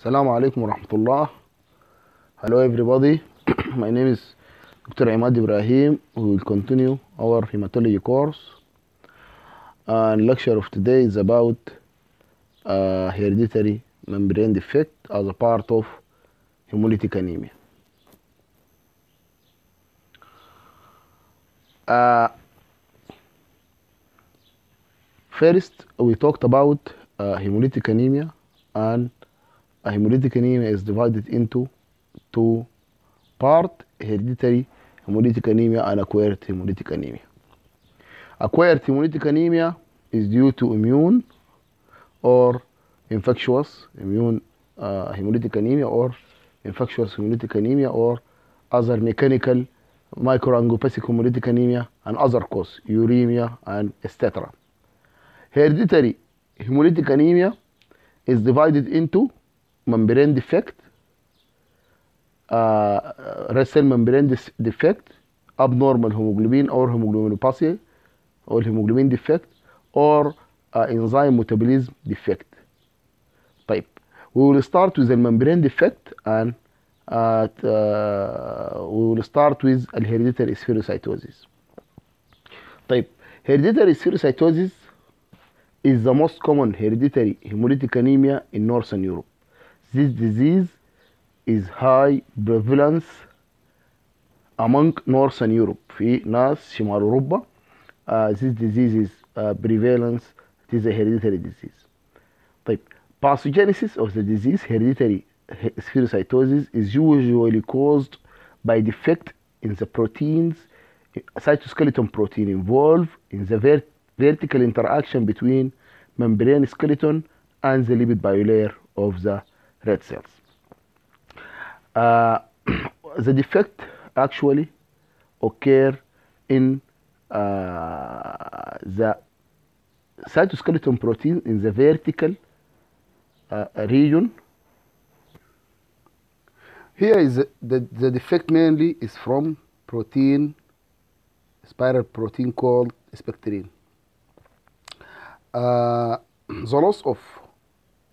Assalamu alaikum warahmatullah. Hello everybody. My name is Dr. Imad Ibrahim. We will continue our hematology course. And lecture of today is about uh, hereditary membrane defect as a part of hemolytic anemia. Uh, first, we talked about uh, hemolytic anemia and hemolytic anemia is divided into two part hereditary hemolytic anemia and acquired hemolytic anemia. Acquired hemolytic anemia is due to immune or infectious immune uh, hemolytic anemia or infectious hemolytic anemia or other mechanical microangiopathic hemolytic anemia and other cause uremia and etc. Hereditary hemolytic anemia is divided into membrane defect, uh, red cell membrane dis- defect, abnormal hemoglobin or hemoglobinopathy or hemoglobin defect or uh, enzyme metabolism defect. طيب we will start with the membrane defect and uh, t- uh, we will start with hereditary spherocytosis. طيب hereditary spherocytosis is the most common hereditary hemolytic anemia in Northern Europe. This disease is high prevalence among Northern Europe في ناس شمال أوروبا uh, this disease is uh, prevalence it is a hereditary disease طيب pathogenesis of the disease hereditary he- spherocytosis is usually caused by defect in the proteins cytoskeleton protein involved in the ver- vertical interaction between membrane skeleton and the lipid bilayer of the red cells. Uh, the defect actually occur in uh, the cytoskeleton protein in the vertical uh, region. Here is the, the, the defect mainly is from protein, spiral protein called spectrin. Uh, the loss of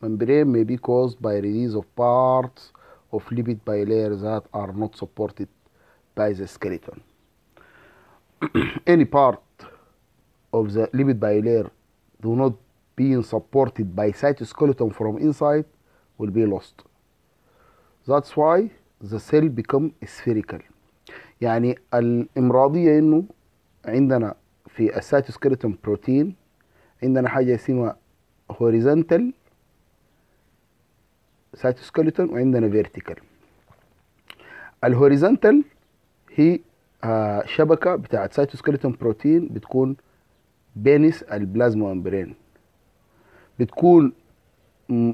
membrane may be caused by release of parts of lipid bilayer that are not supported by the skeleton. Any part of the lipid bilayer do not being supported by cytoskeleton from inside will be lost. That's why the cell become spherical. يعني الإمراضية إنه عندنا في ال cytoskeleton protein عندنا حاجة اسمها horizontal cytoskeleton وعندنا vertical. ال horizontal هي آه شبكة بتاعت cytoskeleton protein بتكون beneath ال plasma membrane بتكون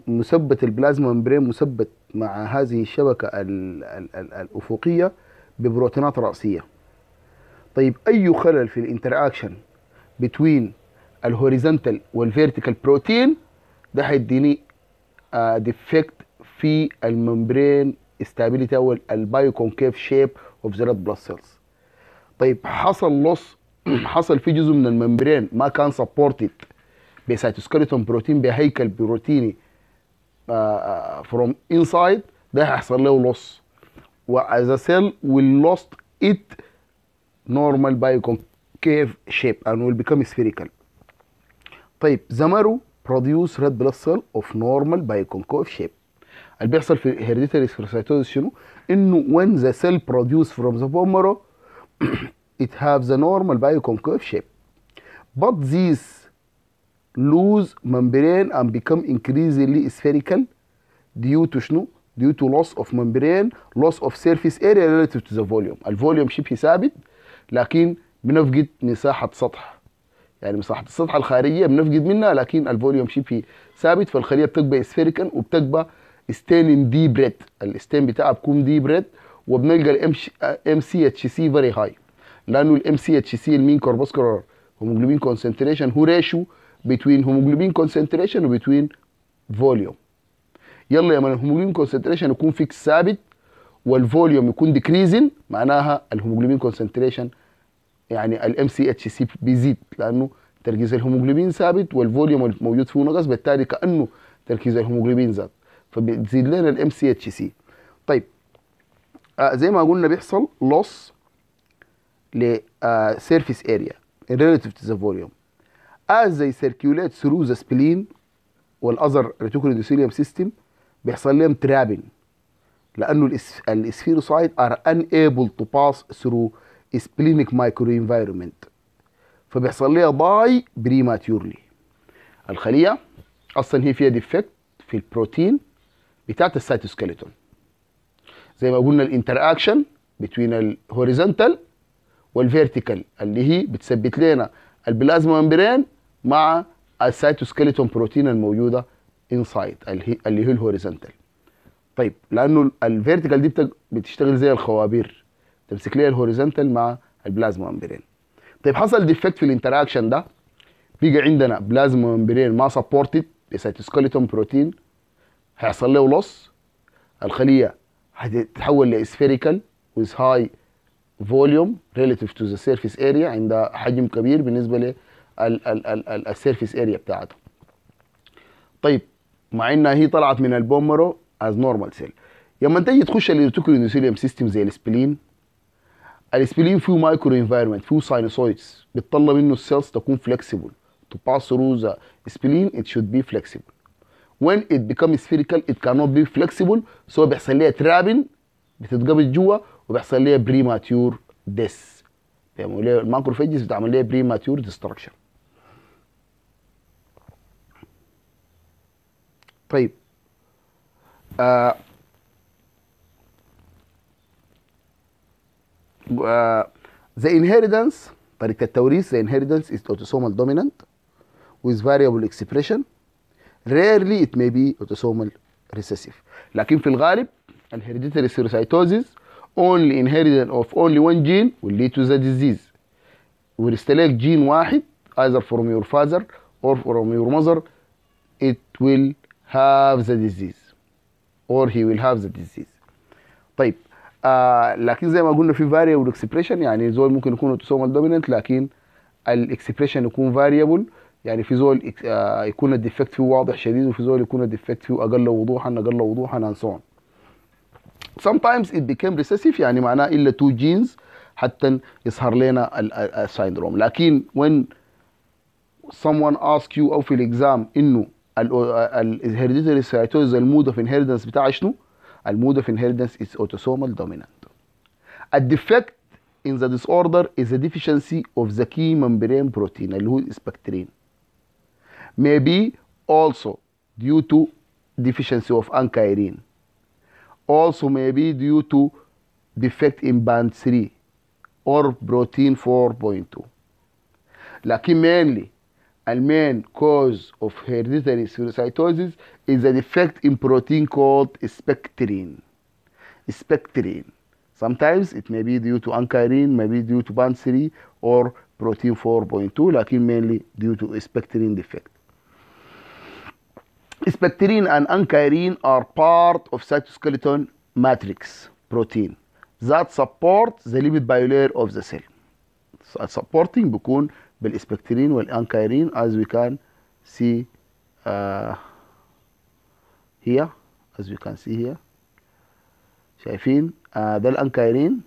مثبت ال plasma membrane مثبت مع هذه الشبكة ال ال ال الأفقية ببروتينات رأسية. طيب أي خلل في ال interaction بين ال horizontal وال vertical protein ده هيديني defect في ال membrane stability أو ال biconcave shape of the red blood cells طيب حصل loss حصل في جزء من ال membrane ما كان supported بسيتوسكeleton بروتين بهيكل بروتيني فروم انسايد ده هيحصل له لوس وas a cell will lost it normal bioconcave shape and will become spherical. طيب زمرو produce red blood cell of normal bioconcave shape. اللي بيحصل في hereditary spherocytosis شنو؟ انه when the cell produced from the bone marrow it has a normal biconcave shape but these lose membrane and become increasingly spherical due to شنو؟ due to loss of membrane loss of surface area relative to the volume ال volume شبه ثابت لكن بنفقد مساحة سطح يعني مساحة السطح الخارجية بنفقد منها لكن ال volume شبه ثابت فالخلية بتبقى spherical وبتبقى ستين دي بريد ال stain بتاعها بيكون deep red وبنلقى ال M MCHC very high لأنه ال MCHC ال mean corpuscular hemoglobin concentration هو ratio بين hemoglobin concentration وبين volume يلا لما ال hemoglobin concentration يكون fixed ثابت وال volume يكون decreasing معناها ال hemoglobin concentration يعني ال MCHC بيزيد لأنه تركيز الهيموجلوبين ثابت وال volume الموجود فيه نقص بالتالي كأنه تركيز الهيموجلوبين زاد. فبتزيد لنا الام سي اتش سي طيب آه زي ما قلنا بيحصل لوس ل surface area relative to the volume as they circulate through the spleen والاذر reticular endothelium system بيحصل لهم trapping لأنه الاسفيروسايت are unable to pass through splenic microenvironment فبيحصل لها die prematurely الخليه أصلا هي فيها defect في البروتين بتاعت ال cytoskeleton زي ما قلنا ال interaction بين ال horizontal وال vertical اللي هي بتثبت لنا ال plasma membrane مع ال cytoskeleton protein الموجودة inside اللي هي ال horizontal. طيب لأنه ال vertical دي بتشتغل زي الخوابير تمسك ليها ال horizontal مع ال plasma membrane طيب حصل defect في ال interaction ده بيجي عندنا plasma membrane ما supported ب cytoskeleton protein هيحصل له loss الخلية هتتحول ل spherical with high volume relative to the surface area عندها حجم كبير بالنسبة لل surface area بتاعته. طيب مع إنها هي طلعت من ال bone marrow as normal cell لما تيجي تخش endothelium system زي ال spleen ال spleen فيه micro environment فيه sinusoids بتطلب إنه ال cells تكون flexible to pass through the spleen it should be flexible. when it becomes spherical it cannot be flexible so بيحصل ليها trapping بتتقبض جوا وبيحصل ليها premature death بيعملوا ليها ال macrophages بتعمل ليها premature destruction طيب the آه. inheritance آه. طريقة التوريث the inheritance is autosomal dominant with variable expression rarely it may be autosomal recessive لكن في الغالب ال hereditary spherocytosis only inherited of only one gene will lead to the disease ورثت لك جين واحد either from your father or from your mother it will have the disease or he will have the disease طيب آه لكن زي ما قلنا في variable expression يعني زول ممكن يكون autosomal dominant لكن ال expression يكون variable يعني في زول آه يكون ال defect فيه واضح شديد وفي زول يكون ال defect فيه أقل وضوحا أقل وضوحا and so on sometimes it became recessive يعني معناه إلا two genes حتى يظهر لنا ال syndrome لكن when someone ask you أو في ال exam إنه ال hereditary spherocytosis ال mode of inheritance بتاعها شنو؟ ال mode of is autosomal dominant. A defect in the disorder is a deficiency of the key membrane protein اللي هو spectrin. May be also due to deficiency of ankyrin. Also may be due to defect in band 3 or protein 4.2. لكن mainly the main cause of hereditary spherocytosis is a defect in protein called spectrin. Spectrin. Sometimes it may be due to ankyrin, maybe due to band 3 or protein 4.2, لكن mainly due to spectrin defect. Spectrin and ankyrin are part of cytoskeleton matrix protein that support the lipid bilayer of the cell. Supporting بيكون بالاسبكترين والانكايرين as we can see uh, here as we can see here شايفين uh, ده الانكايرين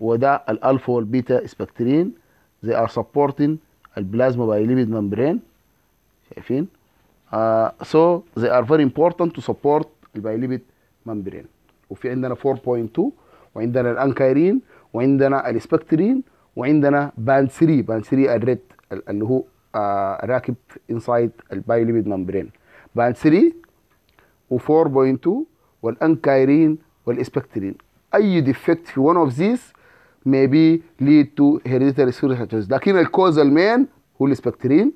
وده الالفا والبيتا اسبكترين they are supporting ال plasma bilipid membrane شايفين uh, so they are very important to support ال bilipid membrane. وفي عندنا 4.2 وعندنا ال ankyrin وعندنا ال spectrin وعندنا band 3 band 3 ال red اللي هو آه راكب inside ال bilipid membrane band 3 و4.2 وال ankyrin وال spectrin أي ديفكت في one of these may be lead to hereditary spherocytosis لكن الكوزال مين هو الاسبكترين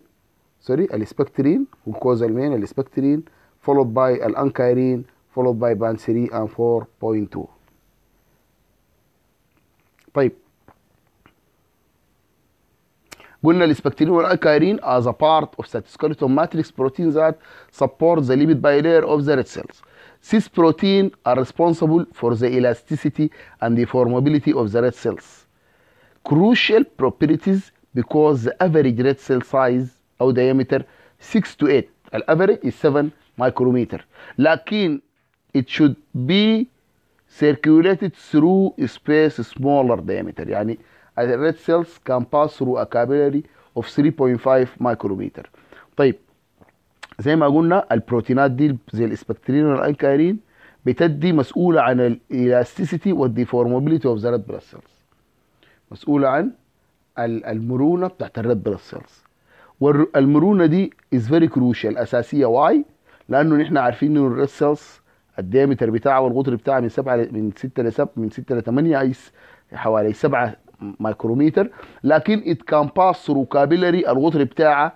سوري الاسبكترين هو الكوزال مين الاسبكترين followed by الانكايرين followed by band 3 and 4.2 طيب قلنا الاسبكترين والانكايرين as a part of cytoskeleton matrix protein that support the lipid bilayer of the red cells. These proteins are responsible for the elasticity and deformability of the red cells. Crucial properties because the average red cell size أو diameter 6 to 8 الافريج is 7 micrometer. لكن it should be circulated through space smaller diameter. يعني red cells can pass through a capillary of 3.5 micrometer. طيب زي ما قلنا البروتينات دي زي ال spectrin وال ankyrin بتدي مسؤولة عن ال elasticity وال deformability of the red blood cells مسؤولة عن ال- المرونة بتاعت ال red blood cells والمرونة دي is very crucial أساسية. why لأنه نحن عارفين إنه ال red cells ال diameter بتاعها والقطر بتاعها من 7 من 6 ل 7 من 6 ل 8 اي س- حوالي 7 مايكرومتر لكن it can pass through capillary القطر بتاعها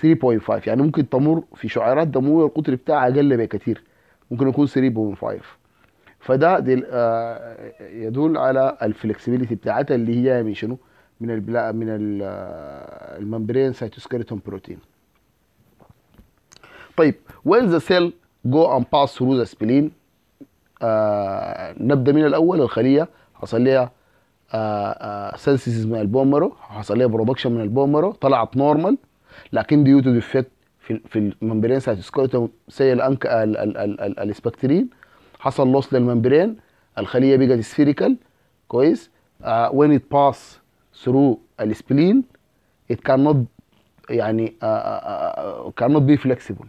3.5 يعني ممكن تمر في شعيرات دموية القطر بتاعها أقل بكثير. ممكن يكون 3.5 فده دل آه يدل على ال flexibility بتاعتها اللي هي من شنو؟ من ال pla من ال- آه، ال membrane cytoskeleton protein. طيب the cell go and pass through the spleen آه نبدأ من الأول الخلية حصل لها synthesis من ال bone marrow حصل لها production من ال bone marrow طلعت normal لكن due to defect في في ال membrane cytoskeleton زي ال ank ال- ال- ال- ال- ال spectrin حصل loss لل membrane الخلية بقت spherical كويس uh, when it through ال spleen it cannot يعني uh, uh, uh, cannot be flexible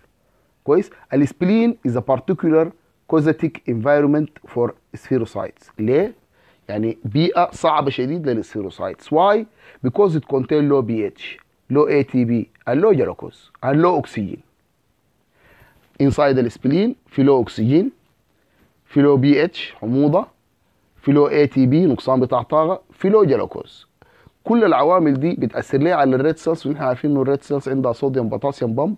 كويس ال spleen is a particular caustic environment for spherocytes ليه؟ يعني بيئة صعبة شديد لل spherocytes why؟ because it contain low pH low ATP and low glucose and low oxygen inside ال spleen في low oxygen في low pH حموضة في low ATP نقصان بتاع طاقة في low glucose كل العوامل دي بتأثر ليه على ال red cells ونحن عارفين إنه ال red cells عندها sodium potassium pump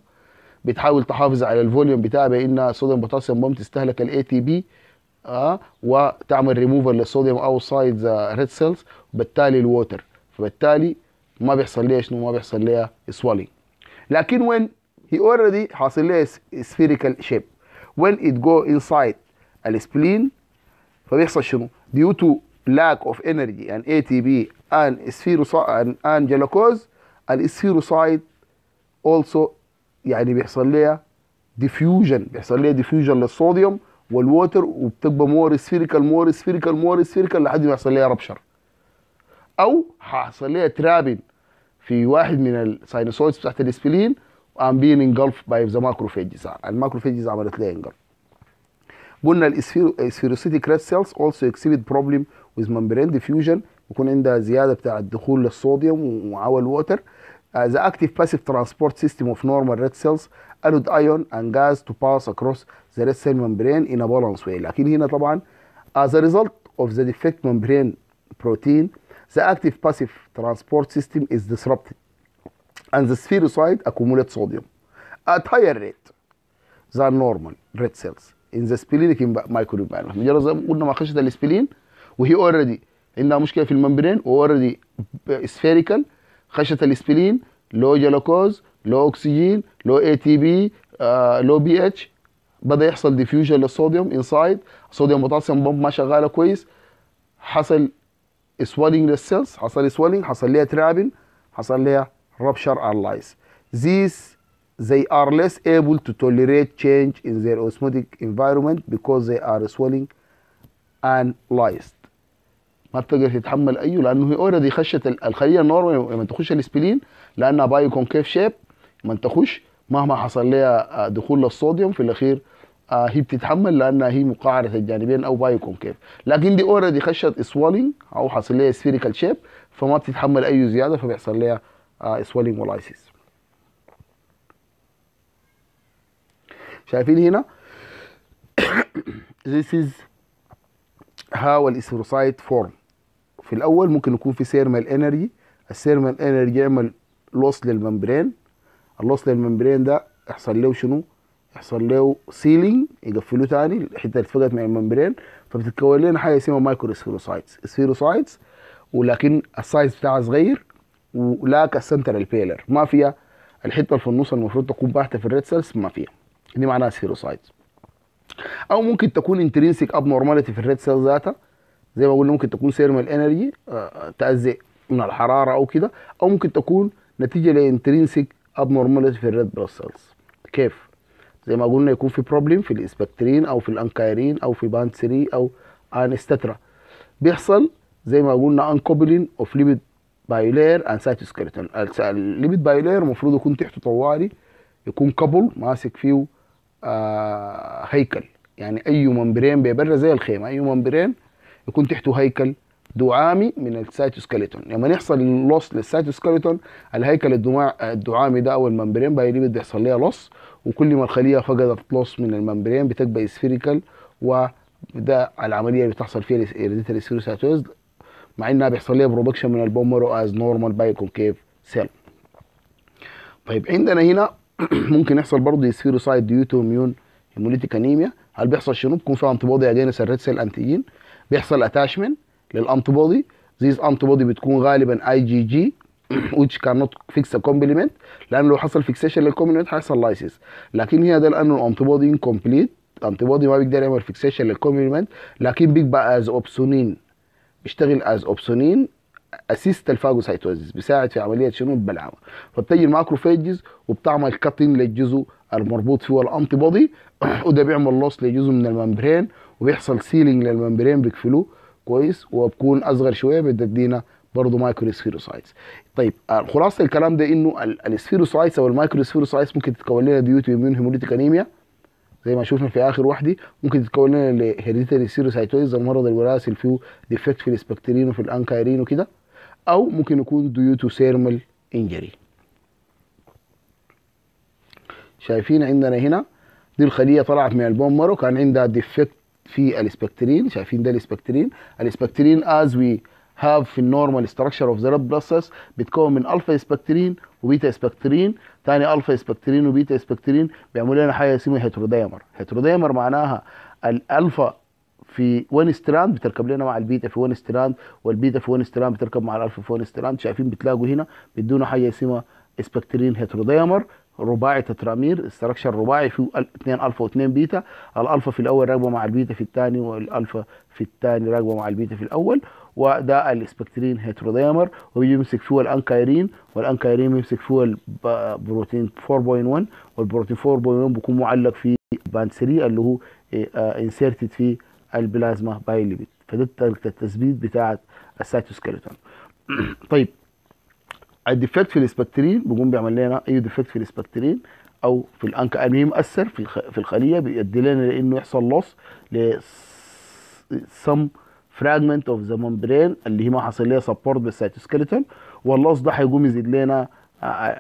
بتحاول تحافظ على ال volume بتاعها بأن sodium potassium pump تستهلك ال ATP آه وتعمل ريموفر للصوديوم اوتسايد ذا ريد سيلز وبالتالي ال water فبالتالي ما بيحصل ليها شنو ما بيحصل ليها swelling لكن when هي already حاصل لها spherical shape when it go inside ال spleen فبيحصل شنو؟ due to lack of energy and ATP and and, and glucose ال spherocyte also يعني بيحصل لها diffusion بيحصل لها diffusion للصوديوم وال water وبتبقى more spherical more spherical more spherical لحد ما يحصل لها rupture أو حصل لها trapping في واحد من ال sinusoids بتاعت ال spleen been engulfed by the macrophages ال macrophages عملت لها engulf قلنا السفيروسيتيك ريد سيلز also exhibit problem with membrane diffusion يكون عندها زياده بتاع الدخول للصوديوم ومعاه الووتر uh, the active passive transport system of normal red cells allowed ion and gas to pass across the red cell membrane in a balanced way لكن هنا طبعا as a result of the defect membrane protein the active passive transport system is disrupted and the spherocyte accumulate sodium at higher rate than normal red cells In the splenic microenvironment مجرد زي ما قلنا ما خشت ال spleen وهي already عندها مشكله في ال membrane و already spherical خشت ال spleen low glucose low oxygen low ATP low pH بدأ يحصل diffusion للصوديوم inside sodium potassium pump ما شغالة كويس. حصل swelling لل cells حصل swelling حصل لها trapping حصل rupture and lyse these they are less able to tolerate change in their osmotic environment because they are swelling and lysed ما بتقدر تتحمل إيه لأنه هي already خشت ال- الخلية ال normal لما تخش ال spleen لانها biconcave shape لما تخش مهما حصل لها آه، دخول للصوديوم في الأخير آه، هي بتتحمل لانها هي مقعره الجانبين أو biconcave لكن دي already خشت swelling أو حصل لها spherical shape فما بتتحمل أي زيادة فبيحصل لها swelling و lysis شايفين هنا؟ This is how ال spherocyte form في الأول ممكن يكون في thermal injury ال thermal injury يعمل loss لل membrane ال loss لل membrane ده يحصل له شنو؟ يحصل له sealing يقفلوه تاني الحته اللي اتفقت مع ال membrane. فبتتكون لنا حاجة اسمها microspherocytes spherocytes ولكن ال size بتاعها صغير ولاك ال central pallor ما فيها الحتة اللي في النص المفروض تكون باحته في ال red cells ما فيها. دي معناها spherocytes أو ممكن تكون intrinsic abnormality في ال red cell ذاتها زي ما قلنا ممكن تكون thermal injury تأذي من الحرارة أو كده أو ممكن تكون نتيجة ل intrinsic abnormality في ال red blood cells كيف؟ زي ما قلنا يكون في problem في ال spectrin أو في ال ankyrin أو في band 3 أو انستترا بيحصل زي ما قلنا uncoupling of lipid bilayer and cytoskeleton ال lipid bilayer المفروض يكون تحته طوالي يكون couple ماسك فيه آه هيكل. يعني أي membrane بيبرز زي الخيمة. أي membrane يكون تحته هيكل دعامي من ال cytoskeleton لما يحصل loss لل cytoskeleton الهيكل الدعامي ده أو ال membrane bilipid بيحصل لها loss وكل ما الخلية فقدت loss من ال membrane بتبقى spherical وده العملية اللي بتحصل فيها ال hereditary spherocytosis مع إنها بيحصل لها production من ال bone marrow as normal biconcave cell طيب عندنا هنا ممكن يحصل برضه spherocyte due to immune hemolytic anemia هل بيحصل شنو؟ بيكون في antibody against ال red cell antigen بيحصل attachment لل antibody these antibody بتكون غالبا اي جي جي which cannot fix a complement. لأن لو حصل fixation لل complement هيحصل lysis لكن هي ده لأنه ال antibody incomplete ال antibody ما بيقدر يعمل fixation لل complement لكن بيبقى as opsonin بيشتغل as opsonin assist ال phagocytosis بيساعد في عملية شنو؟ البلعمه فبتجي ال macrophages وبتعمل cutting للجزء المربوط فيه ال antibody وده بيعمل loss لجزء من ال membrane وبيحصل sealing لل membrane بيقفلوه. كويس؟ وبكون أصغر شوية بتدينا برضه microspherocytes طيب خلاصة الكلام ده إنه ال spherocytes أو ال microspherocytes ممكن تتكون لنا due to immune hemolytic anemia زي ما شفنا في آخر واحدة ممكن تتكون لنا ل hereditary spherocytosis المرض الوراثي اللي فيه defect في ال spectrin وفي ال ankyrin وكده. أو ممكن يكون due to thermal injury. شايفين عندنا هنا دي الخلية طلعت من ال bone marrow كان عندها defect في ال spectrin شايفين ده ال spectrin ال spectrin as we have في ال normal structure of the red blood cells بيتكون من alpha spectrin و beta spectrin ثاني alpha spectrin و beta spectrin بيعملوا لنا حاجة اسمها heterodimer heterodimer معناها الالفا في one strand بتركب لنا مع البيتا في one strand والبيتا في one strand بتركب مع الالفا في one strand. شايفين بتلاقوا هنا بيدونا حاجة اسمها spectrin heterodimer رباعي tetramer structure رباعي فيه اثنين ألفا واثنين بيتا. الألفا في الأول راكبة مع البيتا في الثاني والألفا في الثاني راكبة مع البيتا في الأول. وده ال spectrin heterodimer وبيجي يمسك فيه ال ankyrin وال ankyrin بيمسك فيه البروتين 4.1 والبروتين 4.1 بيكون معلق في band 3 اللي هو inserted في ال plasma bilipid فده التثبيت بتاعت ال cytoskeleton طيب ال defect في ال spectrin بيقوم بيعمل لنا أي defect في ال spectrin أو في ال ankyrin المهم مؤثر في في الخلية بيؤدي لنا لإنه يحصل لوس ل some fragment of the membrane اللي هي ما حصل لها support بال cytoskeleton وال loss ده هيقوم يزيد لنا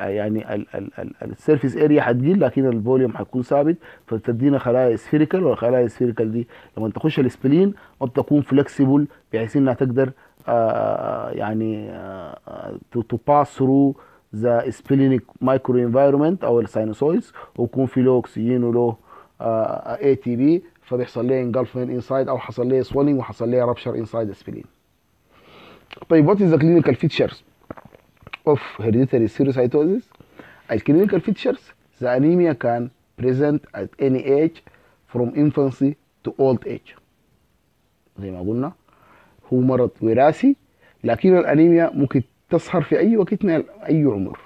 يعني ال surface area هتقل لكن ال volume هيكون ثابت فتدينا خلايا spherical والخلايا ال spherical دي لما تخش ال spleen وبتكون flexible بحيث إنها تقدر آه يعني to pass through the splenic microenvironment أو ال sinusoids ويكون في low oxygen و low ATP فبيحصل ليه engulfment inside أو حصل ليه swelling وحصل ليه rupture inside ال spleen طيب وات از ذا كلينيكال فيتشرز of hereditary serositosis الكلينيكال features the anemia can present at any age from infancy to old age. زي ما قلنا هو مرض وراثي لكن الأنيميا ممكن تظهر في أي وقت من أي عمر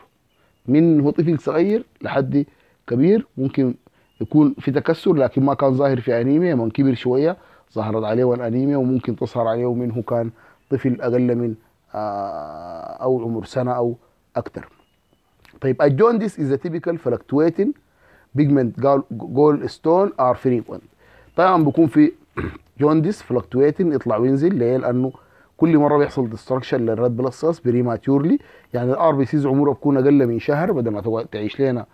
من هو طفل صغير لحد كبير ممكن يكون في تكسر لكن ما كان ظاهر في أنيميا من كبر شوية ظهرت عليه الأنيميا وممكن تظهر عليه من هو كان طفل أقل من أو عمر سنة أو أكثر طيب ال jaundice is a typical fluctuating pigment gallstone are frequent. طبعا بيكون في jaundice fluctuating يطلع وينزل ليه؟ لأنه كل مرة بيحصل destruction لل red blood cells prematurely يعني ال RBCs عمرها بتكون أقل من شهر بدل ما تعيش لنا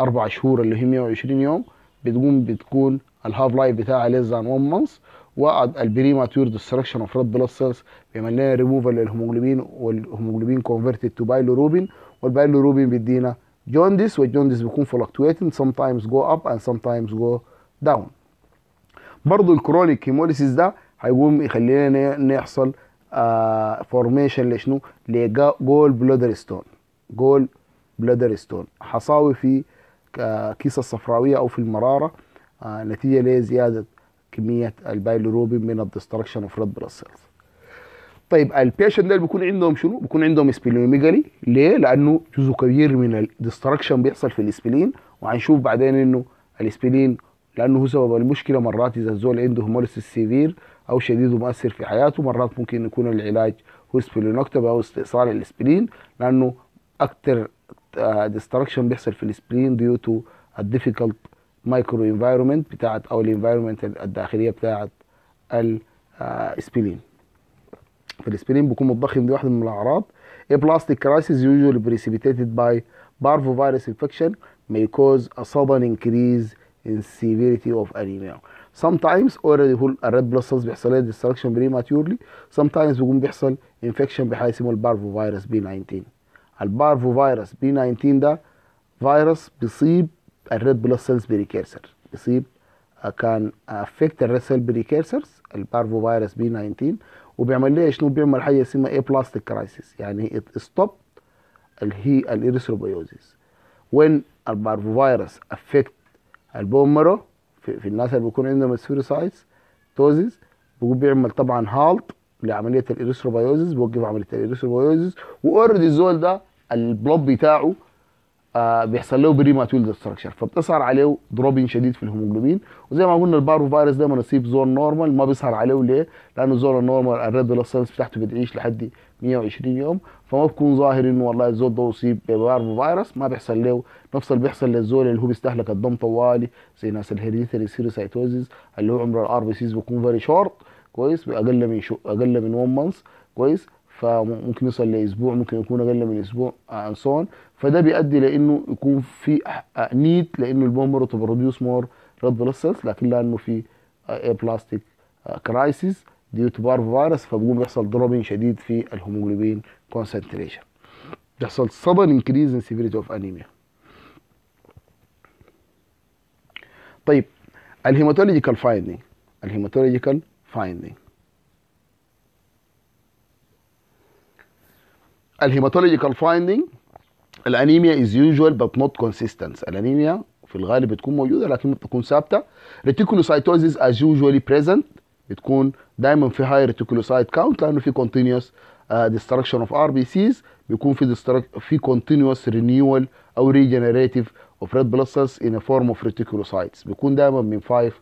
أربع شهور اللي هي 120 يوم بتقوم بتكون ال half life بتاعها less than 1 month وال premature destruction of red blood cells بيعمل لنا ريموفال للهيموجلوبين والهيموجلوبين كونفرتد تو بايلوروبين والبايلوروبين بيدينا jaundice وال jaundice بيكون fluctuating sometimes go up and sometimes go down. برضه ال chronic hemolysis ده هيقوم يخلينا يحصل formation لشنو؟ ل gall bladder stone gall bladder stone حصاوي في كيس الصفراوية أو في المرارة آه نتيجة لزيادة كمية البايلوروبين من ال destruction of red blood cells طيب ال patient ده بيكون عندهم شنو؟ بيكون عندهم splenomegaly ليه؟ لأنه جزء كبير من ال destruction بيحصل في ال spleen وهنشوف بعدين إنه ال spleen لأنه هو سبب المشكلة مرات إذا الزول عنده hemolysis severe أو شديد ومؤثر في حياته مرات ممكن يكون العلاج هو splenectomy أو استئصال ال spleen لأنه أكثر destruction بيحصل في ال spleen due to ال difficult micro environment بتاعت أو ال environment الداخلية بتاعت ال spleen فال spleen بيكون متضخم دي واحدة من الأعراض Aplastic crisis usually precipitated by parvovirus infection may cause a sudden increase in severity of anemia. Sometimes already هو ال red blood cells بيحصل لها destruction prematurely. Sometimes بيكون بيحصل infection بحاجه اسمه ال parvovirus B19. ال parvovirus B19 ده فيروس بيصيب ال red blood cells precursor بيصيب can affect ال red cell precursors ال parvovirus B19 وبيعمل ليه؟ شنو؟ بيعمل حاجة اسمها aplastic crisis يعني stop اللي هي ال erythropoiesis when ال parvovirus affect ال bone marrow في, في الناس اللي بيكون عندهم spherocytosis بيكون بيعمل طبعا halt لعملية ال erythropoiesis بيوقف عملية ال erythropoiesis و already الزول ده ال blood بتاعه آه بيحصل له premature destruction فبتظهر عليه dropping شديد في الهيموجلوبين. وزي ما قلنا البارو فيروس ده يصيب زول normal ما بيظهر عليه. ليه؟ لأنه زول ال normal ال red cells بتاعته بتعيش لحد 120 يوم. فما بكون ظاهر إنه والله الزول ده أصيب ببارو فيروس ما بيحصل له نفس اللي بيحصل للزول اللي هو بيستهلك الدم طوالي زي ناس ال hereditary spherocytosis اللي هو عمر ال RBCs بيكون very short كويس أقل من شو أقل من 1 month كويس. فممكن يوصل لأسبوع ممكن يكون أقل من أسبوع and so on فده بيؤدي لإنه يكون في need لإنه ال bone marrow produce more red blood لكن لأنه في aplastic crisis due to parvovirus فبيقوم بيحصل dropping شديد في ال hemoglobin concentration بيحصل sudden increase in severity of anemia. طيب ال hematological finding ال hematological finding ال hematological finding ال anemia is usual but not consistent الأنيميا في الغالب بتكون موجودة لكن بتكون ثابتة. reticulocytosis is usually present بتكون دايما في high reticulocyte count لأنه في continuous destruction of RBCs بيكون في في continuous renewal أو regenerative of red blood cells in form of reticulocytes بيكون دايما من 5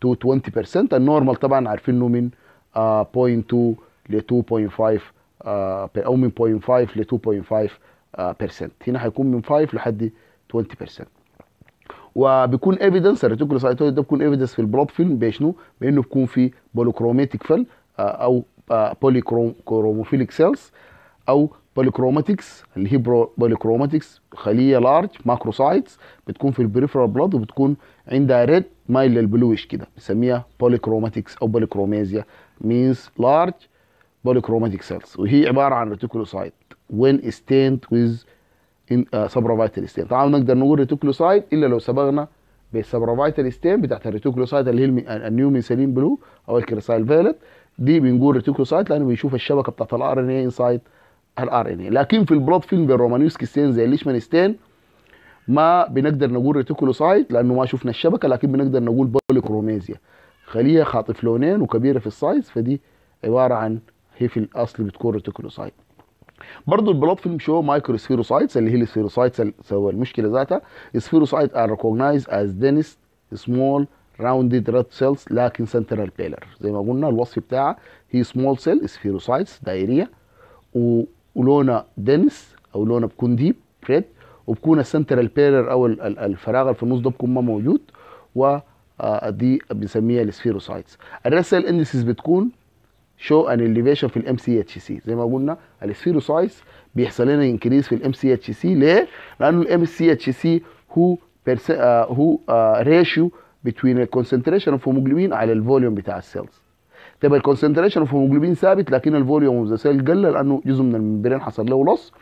to 20% ال normal طبعا عارفين انه من uh, 0.2 ل 2.5 uh, أو من 0.5 ل 2.5 هنا هيكون من 5 لحد 20% وبيكون evidence ال reticulocytosis ده بيكون evidence في ال blood film بشنو؟ بأنه بيكون في polychromatic cell أو polychromophilic cells أو polychromatics اللي هي polychromatics خلية large macrocytes بتكون في ال peripheral blood وبتكون عندها red مايل لل bluish كده بنسميها polychromatics أو polychromasia means large. Polychromatic cells. وهي عبارة عن reticulocyte when stained with in uh, supravital stain. طبعا نقدر نقول reticulocyte إلا لو صبغنا بال supravital stain بتاعت ال reticulocyte اللي هي ال new methylene blue أو ال cresyl violet دي بنقول reticulocyte لأنه بيشوف الشبكة بتاعت ال RNA inside ال RNA لكن في ال blood film بال Romanowsky stain زي ال Leishman stain ما بنقدر نقول reticulocyte لأنه ما شفنا الشبكة لكن بنقدر نقول polychromasia خلية خاطف لونين وكبيرة في ال size فدي عبارة عن هي في الأصل بتكون reticulocyte برضه ال blood film show microspherocytes اللي هي ال spherocytes سوى المشكلة ذاتها. ال spherocyte are recognized as dense small rounded red cells lacking central pallor زي ما قلنا الوصف بتاعها هي small cell spherocytes دائرية و... ولونها dense أو لونها بكون deep red وبكون ال central pallor أو الفراغ اللي في النص ده بكون ما موجود ودي بنسميها ال spherocytes ال red cell indices بتكون show an elevation في ال MCHC زي ما قلنا ال spherocytes بيحصل لنا increase في ال MCHC ليه؟ لأنه ال MCHC هو برس... آه هو ratio بين الكونسنتريشن اوف هيموجلوبين على الفوليوم بتاع السيلز تبقى الكونسنتريشن اوف هيموجلوبين ثابت لكن ال volume of the cell قل لأنه جزء من ال membrane حصل له loss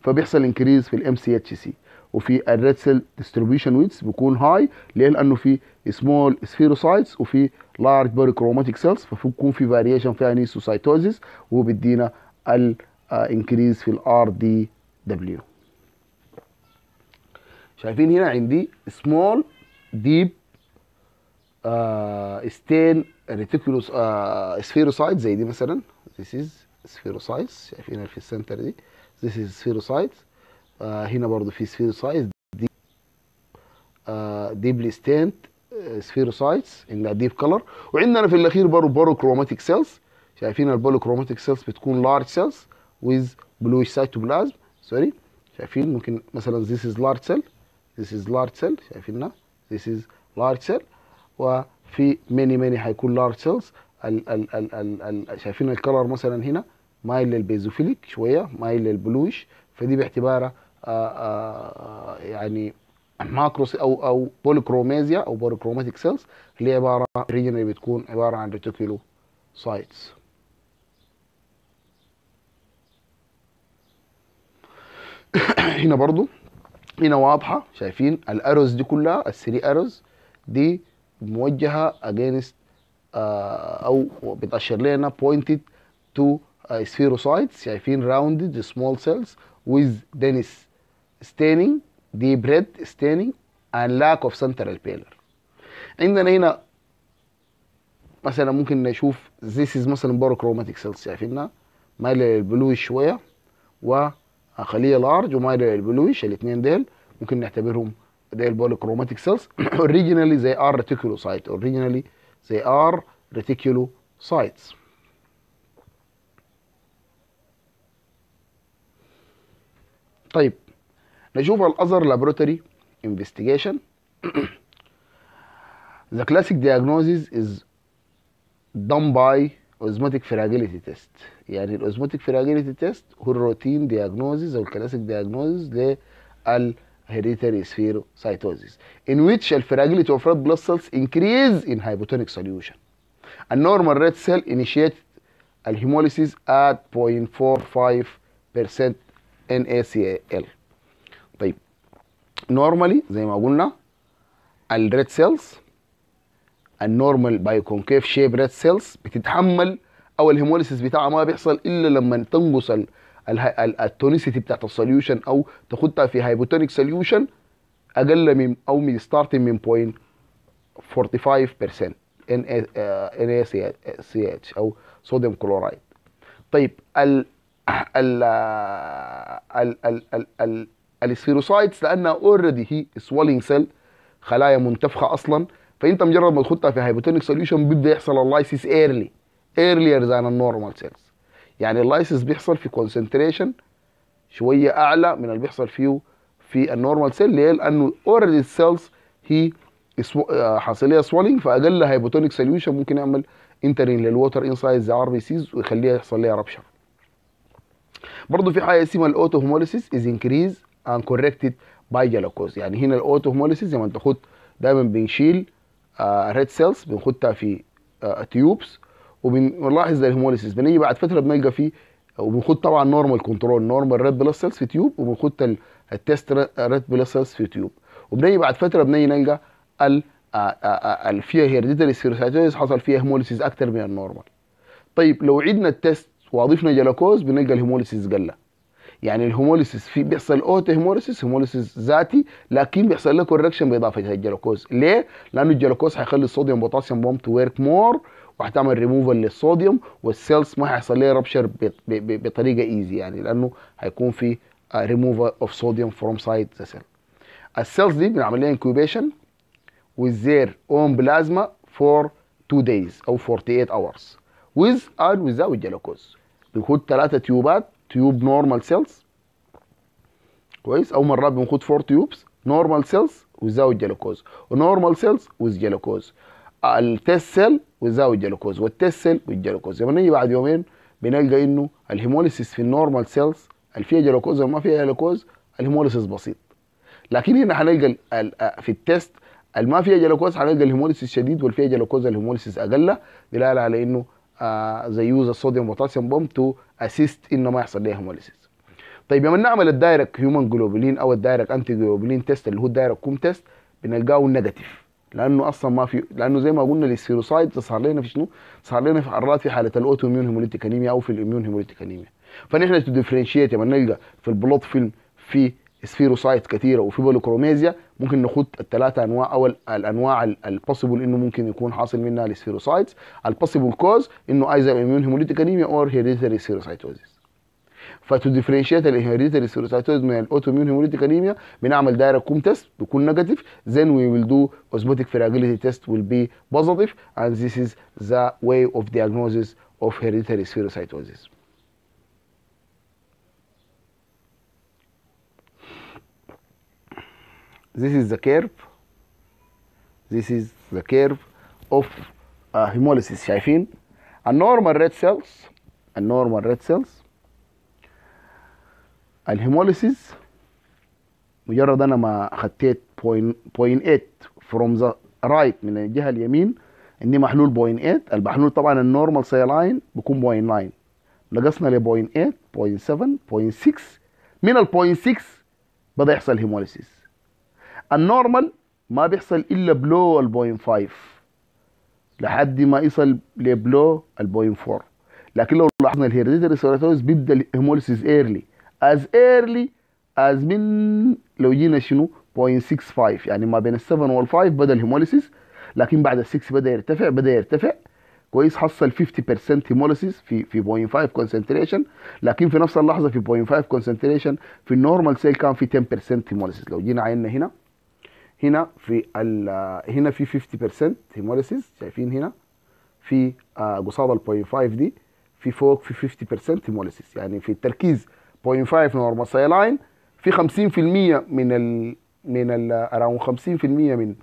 فبيحصل increase في ال MCHC وفي ال red cell distribution width بيكون high ليه؟ لأنه في small spherocytes وفي large polychromatic cells فبيكون في variation فيها anisocytosis وبيدينا ال increase في ال RDW شايفين هنا عندي small deep stained ريتيكولوس spherocyte زي دي مثلا. This is spherocytes شايفينها في ال center دي. This is spherocytes هنا برضه في spherocytes دي deeply stained spherocytes عندها deep color وعندنا في الأخير برضه polychromatic cells شايفين ال polychromatic cells بتكون large cells with bluish cytoplasm. sorry شايفين ممكن مثلا this is large cell. This is large cell. شايفينها؟ This is large cell. وفي many many هيكون large cells. ال ال ال ال ال شايفين ال color مثلا هنا؟ مايل لل basophilic شوية مايل لل bluish فدي باعتبارها آآ آآ يعني macros أو أو polychromasia أو polychromatic cells اللي هي عباره ريجن اللي بتكون عبارة عن reticulocytes هنا برضو هنا واضحة شايفين ال arrows دي كلها ال three arrows دي موجهة against أو بتأشر لنا pointed to spherocytes شايفين rounded small cells with dense staining. Deep red staining and lack of central pallor عندنا هنا مثلا ممكن نشوف this is مثلا polychromatic cells شايفينها؟ مايله لل bluish شوية وخليه large ومايله لل bluish الاثنين ديل ممكن نعتبرهم ديل polychromatic cells originally they are reticulocyte originally they are reticulocytes. طيب. نشوف الاذر laboratory investigation the classic diagnosis is done by osmotic fragility test يعني الاوزموتيك fragility test هو الروتين diagnosis أو الكلاسيك diagnosis لل hereditary spherocytosis in which fragility of red blood cells increase in hypotonic solution. A normal red cell initiates ال hemolysis at 0.45% NaCl. Normally زي ما قلنا ال red cells ال normal biconcave shape red cells بتتحمل أو ال hemolysis بتاعها ما بيحصل إلا لما تنقص ال tonicity بتاعت ال solution أو تاخدها في hypotonic solution أقل من أو من starting من 0.45% NaCl أو صوديوم كلورايد طيب ال ال ال ال ال ال spherocytes لانها already هي swelling cell خلايا منتفخة أصلا. فأنت مجرد ما تحطها في hypotonic solution بيبدا يحصل ال lysis early earlier than ال normal cells يعني ال lysis بيحصل في concentration شوية أعلى من اللي بيحصل فيه في ال normal cell ليه؟ لأنه already ال cells هي حاصل لها swelling فأقل hypotonic solution ممكن يعمل entering لل water inside the RBCs ويخليها يحصل لها rupture برضه في حاجة اسمها ال autohemolysis is increased corrected by glucose يعني هنا ال autohemolysis زي ما انت خد دايما بنشيل red cells بنخدها في tubes وبنلاحظ ال hemolysis. بنيجي بعد فترة بنلقى فيه وبنخد طبعا normal control normal red blood cells في tube وبنخد ال test red blood cells في tube وبنيجي بعد فترة بنيجي نلقى ال ال فيها hereditary spherocytosis حصل فيها hemolysis أكتر من ال normal طيب لو عدنا ال test واضفنا جلوكوز بنلقى ال hemolysis قل يعني ال hemolysis في بيحصل autohemolysis hemolysis ذاتي لكن بيحصل له correction بإضافة الجلوكوز. ليه؟ لأنه الجلوكوز هيخلي ال sodium potassium pump to work more وهتعمل ريموفال للصوديوم والسيلز ما هيحصل لها rupture بطريقة easy يعني لأنه هيكون في ريموفال اوف صوديوم فروم سايد ذا سيل السيلز دي بنعمل لها incubation their own plasma for 2 days أو 48 hours with and without glucose. بنخد ثلاثة تيوبات tube normal cells كويس؟ أو مرات بنخد 4 tubes normal cells without glucose و normal cells with glucose ال test cell without glucose وال test cell والجلوكوز لما نيجي بعد يومين بنلقى إنه ال hemolysis في ال normal cells اللي فيها جلوكوز وما فيها جلوكوز ال hemolysis بسيط. لكن هنا هنلقى في ال test اللي ما فيها جلوكوز هنلقى ال hemolysis شديد واللي فيها جلوكوز ال hemolysis أقل. دلالة على إنه they use ال sodium potassium pump to assist إنه ما يحصل لها hemolysis طيب لما نعمل ال direct human globulin أو ال direct antiglobulin test اللي هو ال direct Coombs test بنلقاه negative لأنه أصلا ما في لأنه زي ما قلنا ال spherocyte صار لنا في شنو؟ صار لنا في حرات في حالة ال autoimmune hemolytic anemia أو في ال immune hemolytic anemia فنحن differentiate لما نلقى في ال blood film في spherocyte كثيره وفي polychromasia ممكن ناخد الثلاثه أنواع. أو الأنواع ال possible إنه ممكن يكون حاصل منها ال spherocytes ال possible cause إنه either immune hemolytic anemia or hereditary spherocytosis ف to differentiate ال hereditary spherocytosis من ال autoimmune hemolytic anemia بنعمل دايره كوم تيست بيكون نيجاتيف then we will do osmotic fragility test will be positive. And this is the way of diagnosis of hereditary spherocytosis. This is the curve. This is the curve of uh, hemolysis شايفين؟ النورمال ريد سيلز النورمال ريد سيلز ال hemolysis مجرد أنا ما خطيت 0.8 from the right من الجهة اليمين عندي محلول 0.8 المحلول طبعا ال normal saline بيكون 0.9 نقصنا ل 0.8 0.7 0.6 من ال 0.6 بدأ يحصل hemolysis. ال normal ما بيحصل إلا below ال 0.5 لحد ما يصل ل below ال 0.4 لكن لو لاحظنا ال hereditary spherocytosis بيبدأ ال hemolysis early as early as من لو جينا شنو؟ 0.65 يعني ما بين ال 7 وال 5 بدأ ال hemolysis لكن بعد ال 6 بدأ يرتفع بدأ يرتفع. كويس حصل 50% hemolysis في في 0.5 concentration لكن في نفس اللحظة في 0.5 concentration في ال normal cell كان في 10% hemolysis. لو جينا عيننا هنا هنا في هنا في 50% hemolysis شايفين هنا؟ في آه قصاد ال 0.5 دي في فوق في 50% hemolysis يعني في التركيز 0.5 normal saline في 50% من ال من ال around 50% من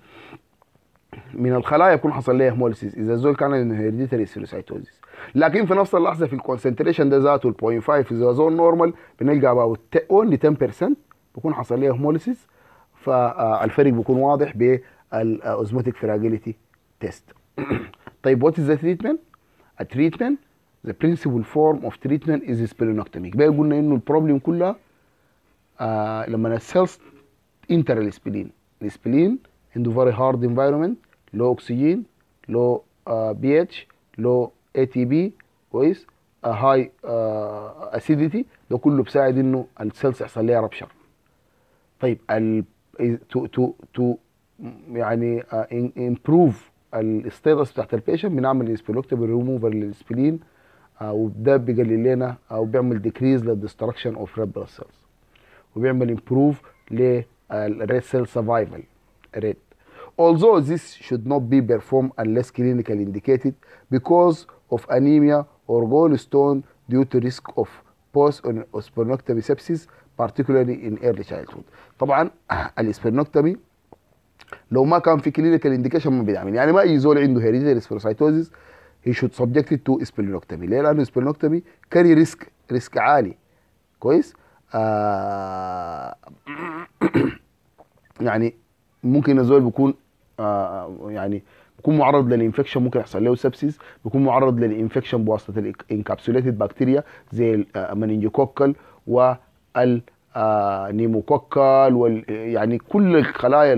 من الخلايا يكون حصل لها hemolysis إذا الزول كان hereditary spherocytosis لكن في نفس اللحظة في ال concentration ده ذاته ال 0.5 إذا زول normal بنلقى about only 10% بيكون حصل لها hemolysis فالفرق بيكون واضح بال osmotic fragility test طيب what is the treatment ال treatment the principal form of treatment is splenectomy بقى قلنا إنه ال problem كلها آه لما ال cells enter ال spleen ال spleen عنده very hard environment low oxygen low uh, pH low ATP كويس uh, high uh, acidity. ده كله بيساعد إنه ال cells يحصل لها rupture طيب ال to to to يعني improve ال status بتاعت ال patient بنعمل سبيلوكتومي ريموفر للسبلين وده بيقلل لنا أو بيعمل decrease لل destruction of red blood cells وبيعمل improve لل red cell survival rate although this should not be performed unless clinically indicated because of anemia or gallstone due to risk of post-splenectomy sepsis particularly in early childhood طبعا ال splenectomy لو ما كان في clinical indication ما بيعمل يعني ما اي زول عنده hereditary spherocytosis he should subjected to splenectomy ليه؟ لأنه splenectomy carry risk risk عالي كويس؟ آه يعني ممكن الزول بيكون آه يعني بيكون معرض لل infection ممكن يحصل له sepsis بيكون معرض لل infection بواسطة ال encapsulated bacteria زي ال meningococcal وال pneumococcal وال يعني كل الخلايا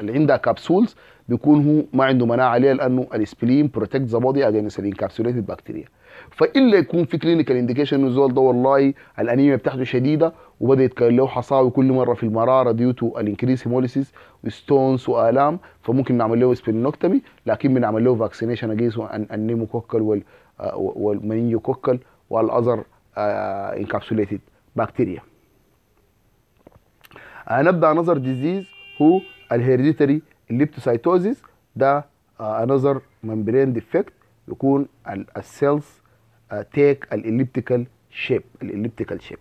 اللي عندها capsules بيكون هو ما عنده مناعة عليها لأنه ال spleen protect the body against ال encapsulated bacteria فإلا يكون في clinical indication إنه الزول ده والله الأنيميا بتاعته شديدة وبدأ له حصاوي كل مرة في المرارة due to ال increase hemolysis و stones وآلام فممكن نعمل له splenectomy لكن بنعمل له vaccination against ال pneumococcal وال وال meningococcal وال other encapsulated bacteria هنبدا نظر disease هو ال hereditary elliptocytosis ده another membrane defect يكون ال cells تيك الاليبتيكال شيب الاليبتيكال شيب